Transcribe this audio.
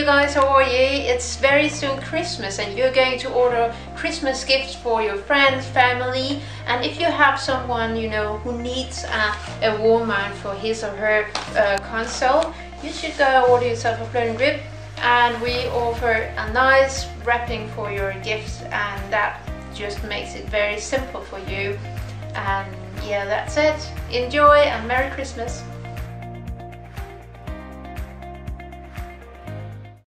you guys, how are you? It's very soon Christmas and you're going to order Christmas gifts for your friends, family. And if you have someone you know who needs a, a warm for his or her uh, console, you should go order yourself a floating grip and we offer a nice wrapping for your gifts and that just makes it very simple for you. And yeah that's it. Enjoy and merry christmas.